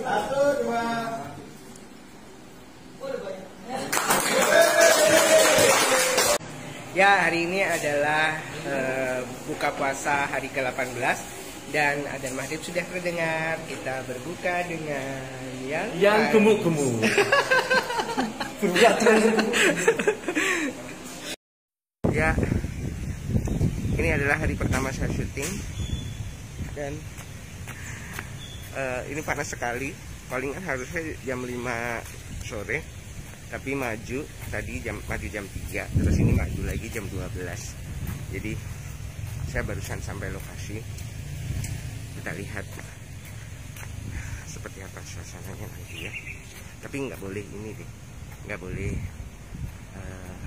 Satu, dua. Ya, hari ini adalah eh, buka puasa hari ke-18 dan adzan maghrib sudah terdengar. Kita berbuka dengan yang Yang gemuk-gemuk. Ya, ini adalah hari pertama saya syuting dan eh, ini panas sekali. Palingan harusnya jam 5 sore, tapi maju tadi jam maju jam 3 terus ini maju lagi jam 12 jadi saya barusan sampai lokasi. Kita lihat seperti apa suasananya nanti ya. Tapi nggak boleh ini deh nggak boleh eh,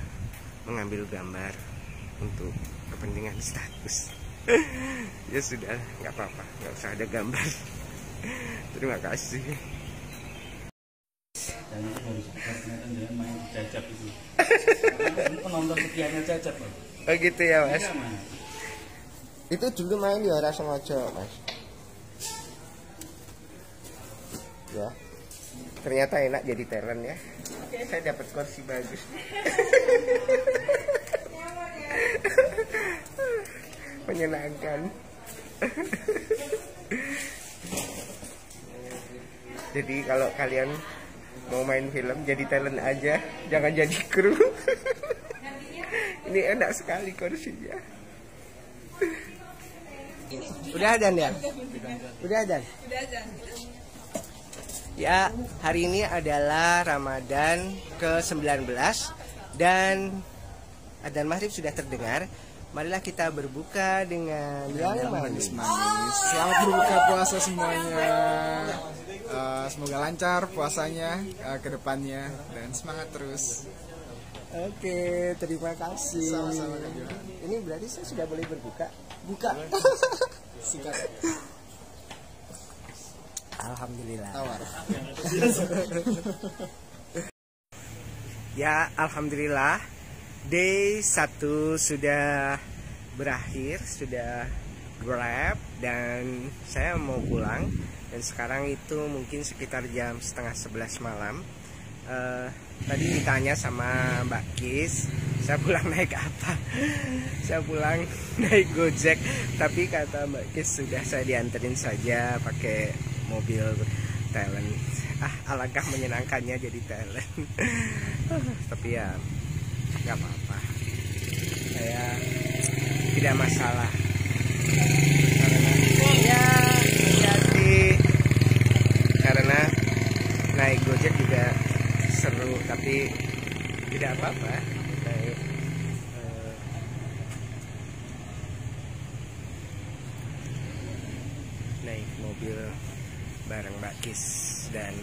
mengambil gambar untuk kepentingan status. Ya sudah nggak apa-apa nggak usah ada gambar terima kasih. Penonton setianya oh gitu ya mas. Iya, itu dulu main ya rasa ngojo mas. Ya. Ternyata enak jadi talent ya. Saya dapat kursi bagus. Menyenangkan jadi kalau kalian mau main film jadi talent aja. Jangan jadi kru. Ini enak sekali kursinya. Udah dan ya? Udah dan? Ya hari ini adalah Ramadan ke-19. Dan adzan maghrib sudah terdengar. Marilah kita berbuka dengan yang manis. manis. Selamat berbuka puasa semuanya. Eh, semoga lancar puasanya eh, ke depannya dan semangat terus. Oke, terima kasih. Sama-sama. Ini berarti saya sudah boleh berbuka. Buka. Singkat Alhamdulillah. tawar. Ya, alhamdulillah. Day 1 sudah berakhir, sudah grab dan saya mau pulang dan sekarang itu mungkin sekitar jam setengah 11 malam. Eh, tadi ditanya sama Mbak Kis, saya pulang naik apa? saya pulang naik Gojek, tapi kata Mbak Kis sudah saya dianterin saja pakai mobil talent. Ah, alangkah menyenangkannya jadi talent. tapi ya nggak apa-apa. Saya tidak masalah. Ya hati karena naik Gojek juga seru tapi tidak apa-apa. Naik eh, naik mobil bareng Mbak Kis dan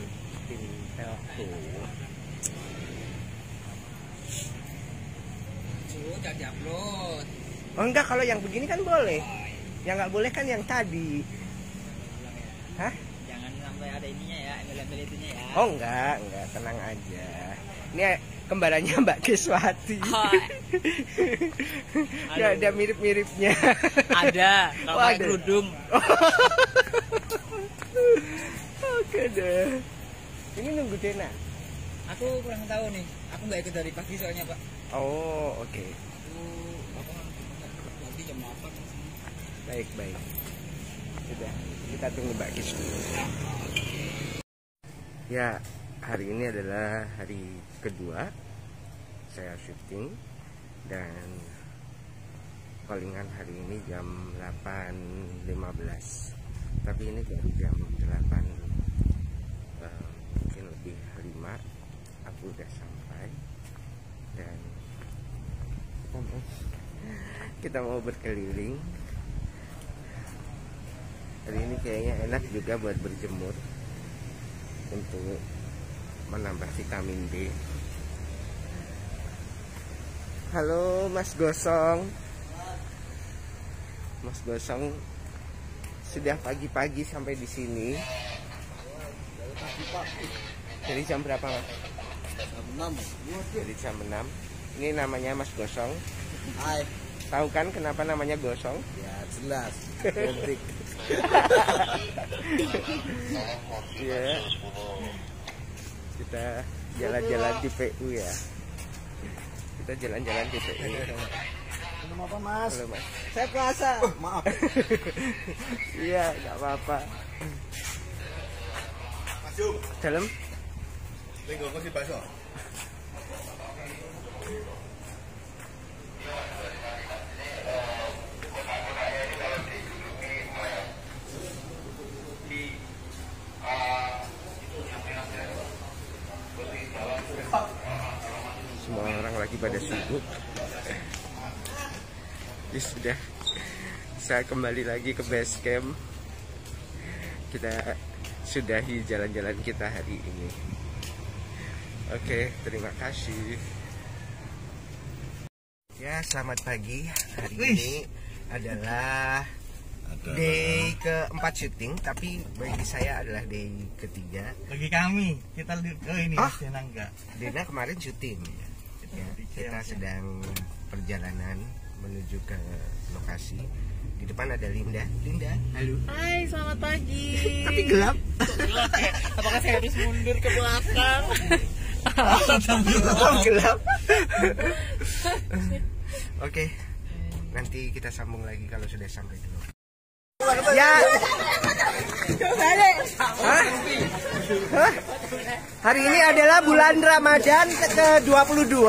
Sudah diupload. oh enggak kalau yang begini kan boleh yang nggak boleh kan yang tadi hah Jangan sampai ada ininya ya, embel-embel itunya ya. oh enggak enggak tenang aja ini kembarannya Mbak Kiswati Oh. ya ada mirip-miripnya Ada, kalau Oh, ada. kerudung. Oke deh. Ini nunggu Dena. Aku kurang tahu nih. Aku nggak ikut dari pagi soalnya pak. Oh, oke. Aku apa? Nanti jam 8 Baik, baik. Sudah, kita tunggu Mbak Kis. Ya, hari ini adalah hari kedua saya syuting dan callingan hari ini jam 8.15 tapi ini baru jam 8 eh, mungkin lebih 5 aku udah sampai dan kita mau berkeliling ini kayaknya enak juga buat berjemur untuk menambah vitamin D halo Mas Gosong Mas Gosong sudah pagi-pagi sampai di sini dari jam berapa Mas? Enam. Dari jam 6 Ini namanya Mas Gosong Hai. Tahu kan kenapa namanya Gosong? Ya jelas. Identik. ya kita jalan-jalan di PU ya kita jalan-jalan di PU Minum apa mas? Halo, Mas. Saya puasa. maaf. iya nggak apa-apa dalam semua orang lagi pada sibuk. Ya sudah saya kembali lagi ke base camp. Kita sudahi jalan-jalan kita hari ini. Oke terima kasih. Ya selamat pagi. Hari ini adalah day keempat syuting tapi bagi saya adalah day ketiga. Bagi kami, kita oh ini Ah. Dena enggak. Dena kemarin syuting ya, kita sedang perjalanan menuju ke lokasi. Di depan ada Linda. Linda? Halo. Hai, selamat pagi. tapi gelap. Apakah saya harus mundur ke belakang? Oh, gelap. Oke nanti kita sambung lagi kalau sudah sampai dulu ya. Hah? Hari ini adalah bulan Ramadan ke-22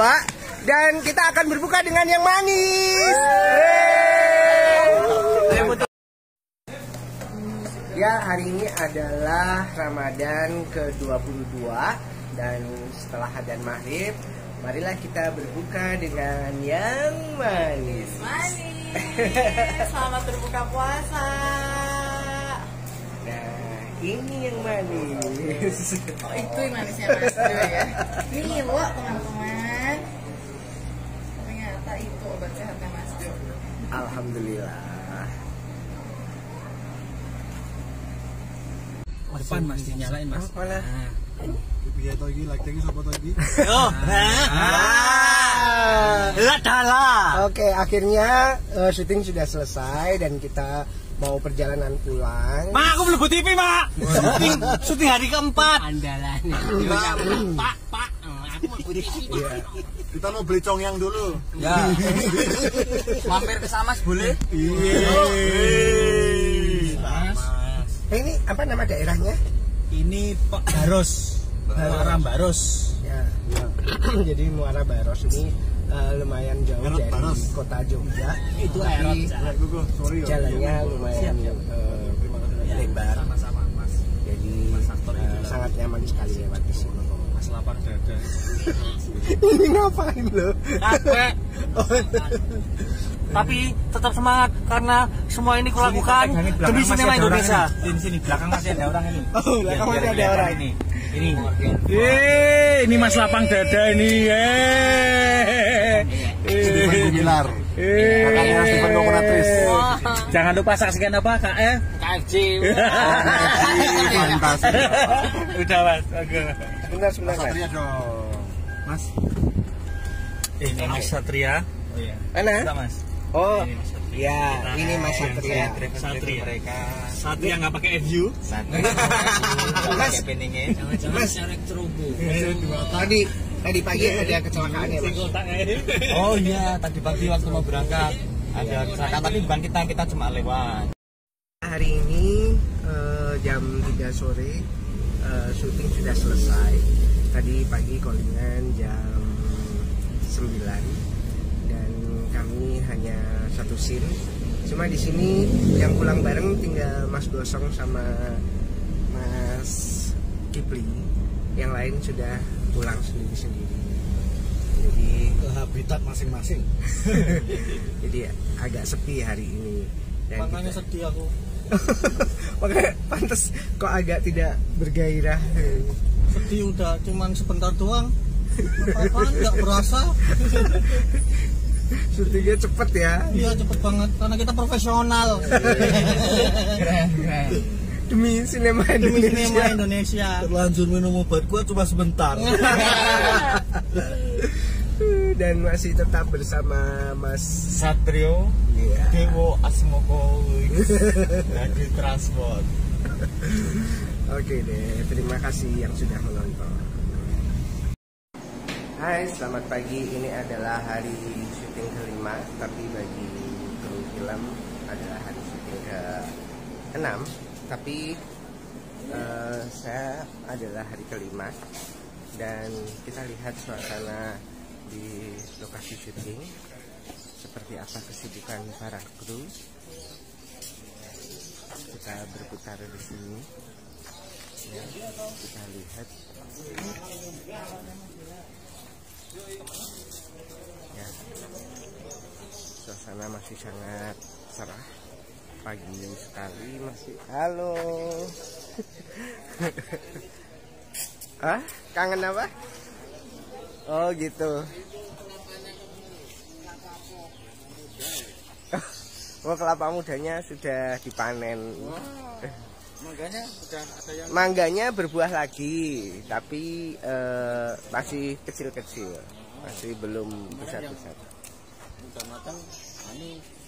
dan kita akan berbuka dengan yang manis. Ya, hari ini adalah Ramadan ke-22 dan setelah hadan maghrib, marilah kita berbuka dengan yang manis. Manis. Selamat berbuka puasa. Nah, ini yang manis. Oh, itu yang manisnya Mas Jo ya. Ini loh teman-teman. Ternyata itu obat sehatnya Mas Jo. Alhamdulillah. Depan Mas dinyalain Mas. Oh, mana? Piye to iki? Like iki sapa to iki? Ah. Oke, akhirnya eh, syuting sudah selesai dan kita mau perjalanan pulang. Mak, aku belum TV, Mak. Syuting, syuting hari keempat. Andalannya. Pak, Pak, aku mau beli Iya. Kita mau beli congyang dulu. Ya. Mampir ke Samas boleh? Mas, Eh, ini apa nama daerahnya? ini Pak Baros. Muara Baros. Ya. Jadi Muara Baros ini eh, lumayan jauh Erot dari Baros. kota Jogja. Itu Tapi erot. Sorry ya. jalannya lumayan eh, lebar. Sama-sama, Mas. Jadi eh, sangat nyaman sekali lewat di sini. Mas lapar dada. ini ngapain lo? Capek. Tapi tetap semangat karena semua ini kulakukan demi sinema Indonesia. Di sini belakang masih ada orang ini. Oh, belakang masih ada kelihatan orang. ini. Ini. Yeay, ini Mas lapang dada ini. Steven. Kakaknya Steven Komunatris. Jangan lupa saksikan apa Kak eh? KFC. Fantasi. Udah Mas. Oke. Sebentar, sebentar. Mas. Satria dong. Mas. Ini Mas Satria. Oh iya. Kita Mas. Oh, Ini Mas Satria. ya, ini Mas Satria. Satria. Mereka. Satria nggak pakai FU. Mas, Jangan-jangan Mas. carek ceroboh. tadi tadi pagi ada kecelakaan ya, Mas? Oh iya, tadi pagi waktu mau berangkat ada kecelakaan tapi bukan kita, kita cuma lewat. Hari ini eh, jam 3 sore eh, syuting sudah selesai. Tadi pagi callingan jam 9 dan kami hanya satu scene. Cuma di sini yang pulang bareng tinggal Mas Gosong sama Mas Kipli. Yang lain sudah pulang sendiri-sendiri. Jadi Ke habitat masing-masing. jadi agak sepi hari ini. Dan Makanya kita- sedih aku. Makanya pantas kok agak tidak bergairah. Sedih udah cuman sebentar doang. Apa nggak berasa? Syutingnya cepet ya. Iya cepet banget karena kita profesional Keren, keren. Demi sinema demi Indonesia. sinema Indonesia. Terlanjur minum obat gua cuma sebentar. dan masih tetap bersama Mas Satrio Iya. Dewo Asmoko Hadi Transport Oke deh, terima kasih yang sudah menonton. Hai, selamat pagi. Ini adalah hari syuting kelima, tapi bagi kru film adalah hari syuting ke enam. Tapi eh, saya adalah hari kelima dan kita lihat suasana di lokasi syuting seperti apa kesibukan para kru kita berputar di sini ya, kita lihat ya. Suasana masih sangat cerah. Pagi sekali masih. Halo. Ah kangen apa? Oh gitu. Oh kelapa mudanya sudah dipanen. Makanya udah ada yang Mangganya berbuah lagi, tapi eh, masih kecil-kecil, masih belum besar-besar. udah matang Ini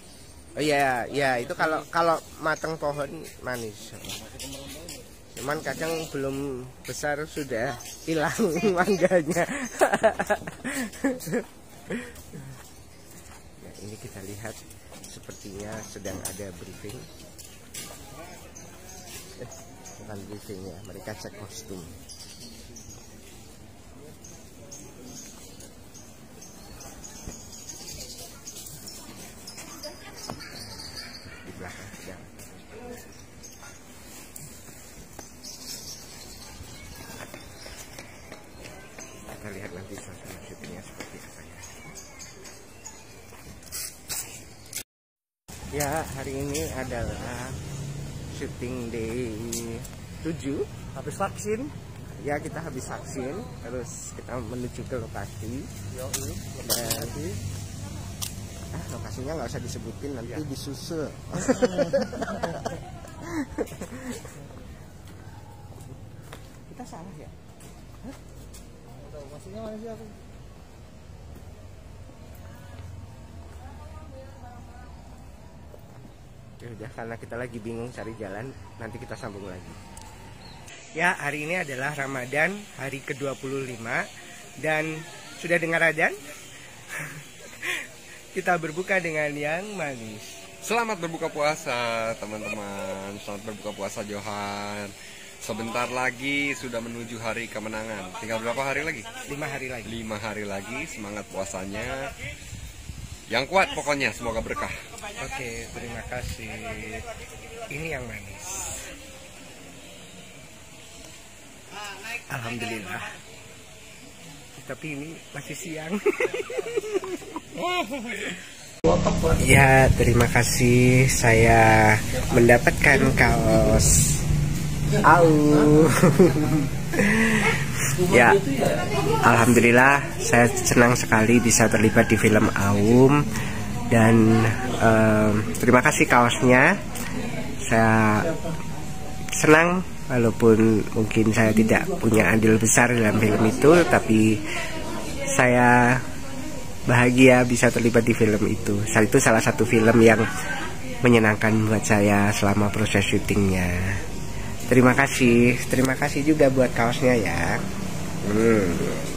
Oh iya, iya itu kalau kalau matang pohon manis. Cuman kadang belum besar sudah hilang mangganya. ya, ini kita lihat sepertinya sedang ada briefing. Bukan briefing ya, mereka cek kostum. di belakang sedang. Kita lihat nanti suasana syutingnya seperti apa ya. Ya, hari ini adalah syuting day 7 habis vaksin Ya, kita habis vaksin, terus kita menuju ke lokasi. Yo ini Dan ah, lokasinya nggak usah disebutin nanti disusul. kita salah ya? Maksudnya mana sih aku Ya udah karena kita lagi bingung cari jalan, nanti kita sambung lagi. Ya, hari ini adalah Ramadan, hari ke-25 dan sudah dengar adan? kita berbuka dengan yang manis. Selamat berbuka puasa teman-teman Selamat berbuka puasa Johan Sebentar lagi sudah menuju hari kemenangan Tinggal berapa hari lagi? Lima hari lagi. Lima hari lagi semangat puasanya Yang kuat pokoknya semoga berkah Oke, terima kasih. Ini yang manis. Alhamdulillah. Tapi ini masih siang. ya, terima kasih saya mendapatkan kaos. Au. ya, alhamdulillah saya senang sekali bisa terlibat di film Aum dan em, terima kasih kaosnya. Saya senang walaupun mungkin saya tidak punya andil besar dalam film itu, tapi saya bahagia bisa terlibat di film itu. Saat itu salah satu film yang menyenangkan buat saya selama proses syutingnya. Terima kasih, terima kasih juga buat kaosnya ya. Yeah.